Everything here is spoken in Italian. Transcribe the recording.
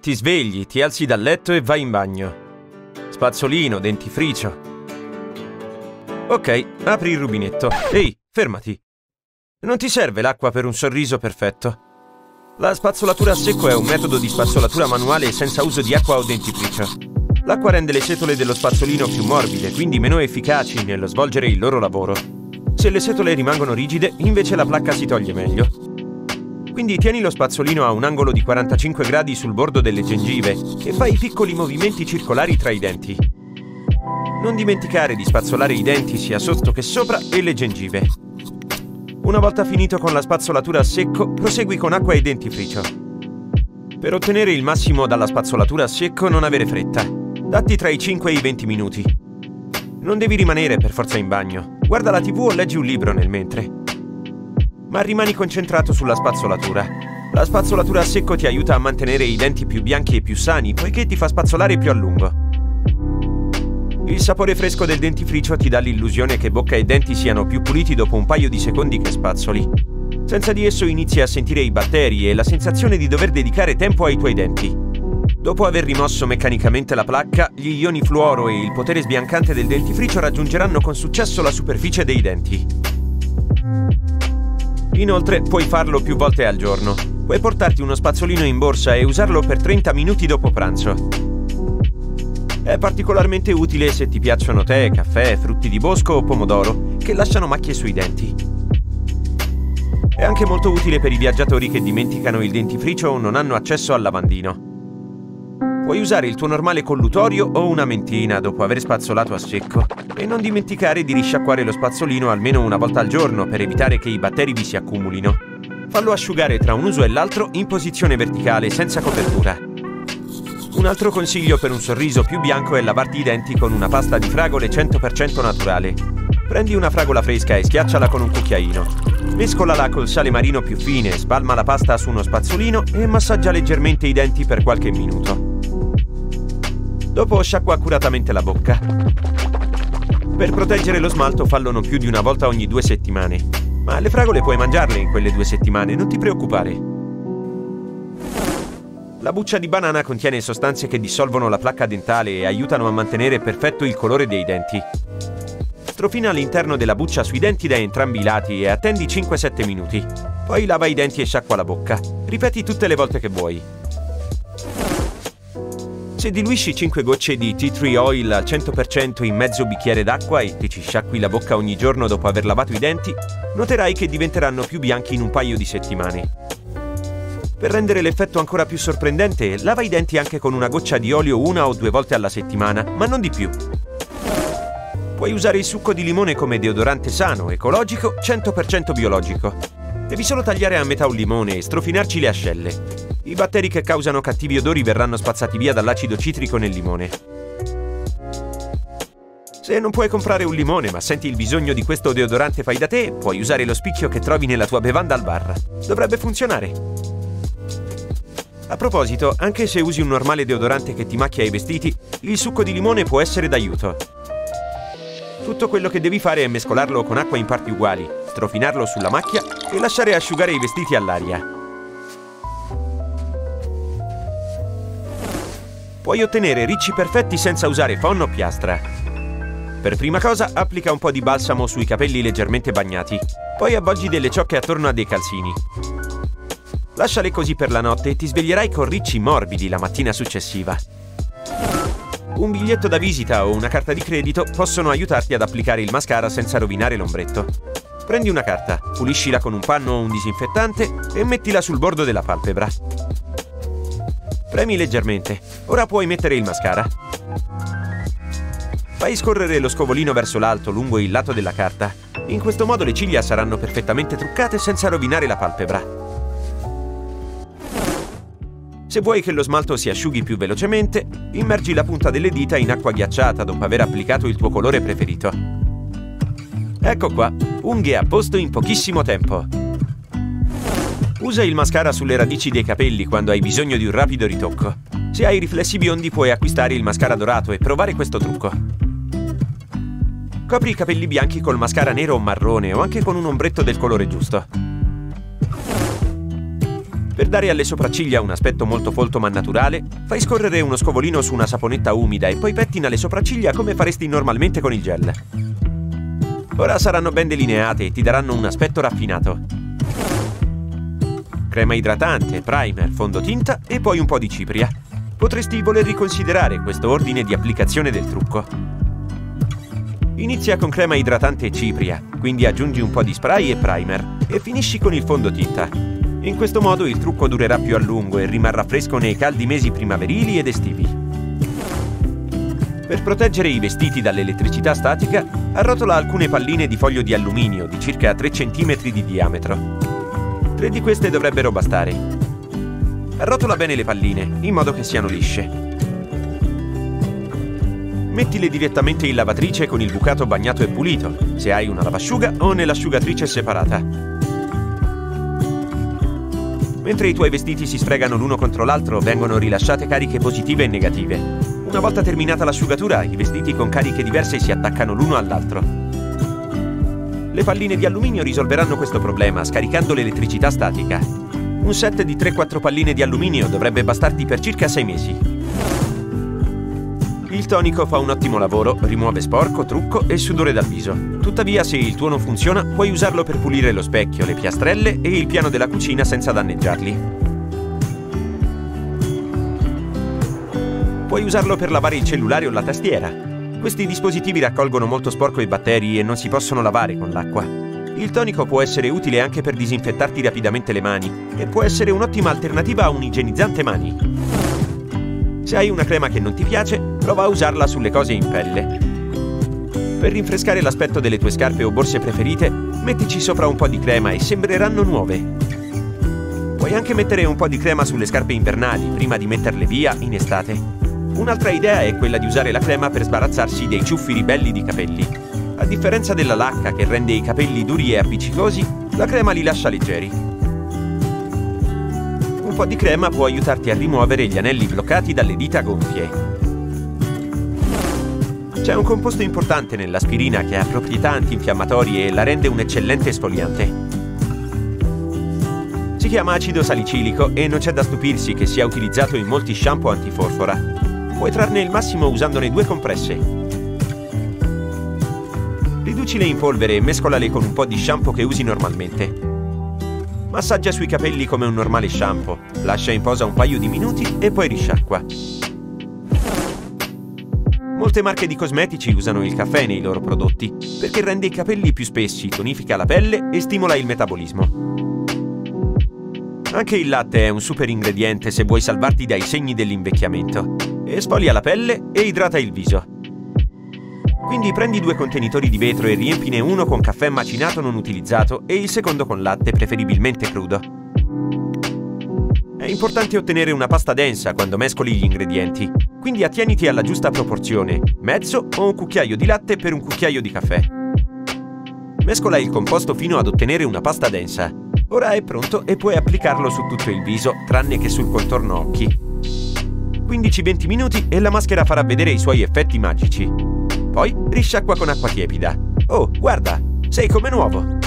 ti svegli, ti alzi dal letto e vai in bagno. Spazzolino, dentifricio. Ok, apri il rubinetto. Ehi, fermati. Non ti serve l'acqua per un sorriso perfetto. La spazzolatura a secco è un metodo di spazzolatura manuale senza uso di acqua o dentifricio. L'acqua rende le setole dello spazzolino più morbide, quindi meno efficaci nello svolgere il loro lavoro. Se le setole rimangono rigide, invece la placca si toglie meglio. Quindi tieni lo spazzolino a un angolo di 45 gradi sul bordo delle gengive e fai piccoli movimenti circolari tra i denti. Non dimenticare di spazzolare i denti sia sotto che sopra e le gengive. Una volta finito con la spazzolatura a secco, prosegui con acqua e dentifricio. Per ottenere il massimo dalla spazzolatura a secco non avere fretta. Datti tra i 5 e i 20 minuti. Non devi rimanere per forza in bagno. Guarda la tv o leggi un libro nel mentre. Ma rimani concentrato sulla spazzolatura. La spazzolatura a secco ti aiuta a mantenere i denti più bianchi e più sani, poiché ti fa spazzolare più a lungo. Il sapore fresco del dentifricio ti dà l'illusione che bocca e denti siano più puliti dopo un paio di secondi che spazzoli. Senza di esso inizi a sentire i batteri e la sensazione di dover dedicare tempo ai tuoi denti. Dopo aver rimosso meccanicamente la placca, gli ioni fluoro e il potere sbiancante del dentifricio raggiungeranno con successo la superficie dei denti. Inoltre puoi farlo più volte al giorno. Puoi portarti uno spazzolino in borsa e usarlo per 30 minuti dopo pranzo. È particolarmente utile se ti piacciono tè, caffè, frutti di bosco o pomodoro, che lasciano macchie sui denti. È anche molto utile per i viaggiatori che dimenticano il dentifricio o non hanno accesso al lavandino. Puoi usare il tuo normale collutorio o una mentina dopo aver spazzolato a secco e non dimenticare di risciacquare lo spazzolino almeno una volta al giorno per evitare che i batteri vi si accumulino. Fallo asciugare tra un uso e l'altro in posizione verticale senza copertura. Un altro consiglio per un sorriso più bianco è lavarti i denti con una pasta di fragole 100% naturale. Prendi una fragola fresca e schiacciala con un cucchiaino. Mescolala col sale marino più fine, spalma la pasta su uno spazzolino e massaggia leggermente i denti per qualche minuto. Dopo sciacqua accuratamente la bocca. Per proteggere lo smalto fallo non più di una volta ogni due settimane. Ma le fragole puoi mangiarle in quelle due settimane, non ti preoccupare. La buccia di banana contiene sostanze che dissolvono la placca dentale e aiutano a mantenere perfetto il colore dei denti. Strofina all'interno della buccia sui denti da entrambi i lati e attendi 5-7 minuti. Poi lava i denti e sciacqua la bocca. Ripeti tutte le volte che vuoi. Se diluisci 5 gocce di tea tree oil al 100% in mezzo bicchiere d'acqua e ti ci sciacqui la bocca ogni giorno dopo aver lavato i denti, noterai che diventeranno più bianchi in un paio di settimane. Per rendere l'effetto ancora più sorprendente, lava i denti anche con una goccia di olio una o due volte alla settimana, ma non di più. Puoi usare il succo di limone come deodorante sano, ecologico, 100% biologico. Devi solo tagliare a metà un limone e strofinarci le ascelle. I batteri che causano cattivi odori verranno spazzati via dall'acido citrico nel limone. Se non puoi comprare un limone ma senti il bisogno di questo deodorante fai da te, puoi usare lo spicchio che trovi nella tua bevanda al bar. Dovrebbe funzionare. A proposito, anche se usi un normale deodorante che ti macchia i vestiti, il succo di limone può essere d'aiuto. Tutto quello che devi fare è mescolarlo con acqua in parti uguali, strofinarlo sulla macchia e lasciare asciugare i vestiti all'aria. Puoi ottenere ricci perfetti senza usare phon o piastra. Per prima cosa, applica un po' di balsamo sui capelli leggermente bagnati, poi avvolgi delle ciocche attorno a dei calzini. Lasciale così per la notte e ti sveglierai con ricci morbidi la mattina successiva. Un biglietto da visita o una carta di credito possono aiutarti ad applicare il mascara senza rovinare l'ombretto. Prendi una carta, puliscila con un panno o un disinfettante e mettila sul bordo della palpebra. Premi leggermente. Ora puoi mettere il mascara. Fai scorrere lo scovolino verso l'alto lungo il lato della carta. In questo modo le ciglia saranno perfettamente truccate senza rovinare la palpebra. Se vuoi che lo smalto si asciughi più velocemente, immergi la punta delle dita in acqua ghiacciata dopo aver applicato il tuo colore preferito. Ecco qua, unghie a posto in pochissimo tempo. Usa il mascara sulle radici dei capelli quando hai bisogno di un rapido ritocco. Se hai riflessi biondi puoi acquistare il mascara dorato e provare questo trucco. Copri i capelli bianchi col mascara nero o marrone o anche con un ombretto del colore giusto. Per dare alle sopracciglia un aspetto molto folto ma naturale, fai scorrere uno scovolino su una saponetta umida e poi pettina le sopracciglia come faresti normalmente con il gel. Ora saranno ben delineate e ti daranno un aspetto raffinato. Crema idratante, primer, fondotinta e poi un po' di cipria. Potresti voler riconsiderare questo ordine di applicazione del trucco. Inizia con crema idratante e cipria, quindi aggiungi un po' di spray e primer e finisci con il fondotinta. In questo modo il trucco durerà più a lungo e rimarrà fresco nei caldi mesi primaverili ed estivi. Per proteggere i vestiti dall'elettricità statica, arrotola alcune palline di foglio di alluminio di circa 3 cm di diametro. Tre di queste dovrebbero bastare. Arrotola bene le palline, in modo che siano lisce. Mettile direttamente in lavatrice con il bucato bagnato e pulito, se hai una lavasciuga o nell'asciugatrice separata. Mentre i tuoi vestiti si sfregano l'uno contro l'altro, vengono rilasciate cariche positive e negative. Una volta terminata l'asciugatura, i vestiti con cariche diverse si attaccano l'uno all'altro. Le palline di alluminio risolveranno questo problema scaricando l'elettricità statica. Un set di 3-4 palline di alluminio dovrebbe bastarti per circa 6 mesi. Il tonico fa un ottimo lavoro, rimuove sporco, trucco e sudore dal viso. Tuttavia, se il tuo non funziona, puoi usarlo per pulire lo specchio, le piastrelle e il piano della cucina senza danneggiarli. Puoi usarlo per lavare il cellulare o la tastiera. Questi dispositivi raccolgono molto sporco e batteri e non si possono lavare con l'acqua. Il tonico può essere utile anche per disinfettarti rapidamente le mani e può essere un'ottima alternativa a un igienizzante mani. Se hai una crema che non ti piace, prova a usarla sulle cose in pelle. Per rinfrescare l'aspetto delle tue scarpe o borse preferite, mettici sopra un po' di crema e sembreranno nuove. Puoi anche mettere un po' di crema sulle scarpe invernali prima di metterle via in estate. Un'altra idea è quella di usare la crema per sbarazzarsi dei ciuffi ribelli di capelli. A differenza della lacca che rende i capelli duri e appiccicosi, la crema li lascia leggeri po' di crema può aiutarti a rimuovere gli anelli bloccati dalle dita gonfie. C'è un composto importante nell'aspirina che ha proprietà antinfiammatorie e la rende un eccellente esfoliante. Si chiama acido salicilico e non c'è da stupirsi che sia utilizzato in molti shampoo antiforfora. Puoi trarne il massimo usandone due compresse. Riducile in polvere e mescolale con un po' di shampoo che usi normalmente. Massaggia sui capelli come un normale shampoo, lascia in posa un paio di minuti e poi risciacqua. Molte marche di cosmetici usano il caffè nei loro prodotti perché rende i capelli più spessi, tonifica la pelle e stimola il metabolismo. Anche il latte è un super ingrediente se vuoi salvarti dai segni dell'invecchiamento. Esfolia la pelle e idrata il viso. Quindi prendi due contenitori di vetro e riempine uno con caffè macinato non utilizzato e il secondo con latte, preferibilmente crudo. È importante ottenere una pasta densa quando mescoli gli ingredienti, quindi attieniti alla giusta proporzione, mezzo o un cucchiaio di latte per un cucchiaio di caffè. Mescola il composto fino ad ottenere una pasta densa. Ora è pronto e puoi applicarlo su tutto il viso, tranne che sul contorno occhi. 15-20 minuti e la maschera farà vedere i suoi effetti magici. Poi risciacqua con acqua tiepida. Oh, guarda, sei come nuovo!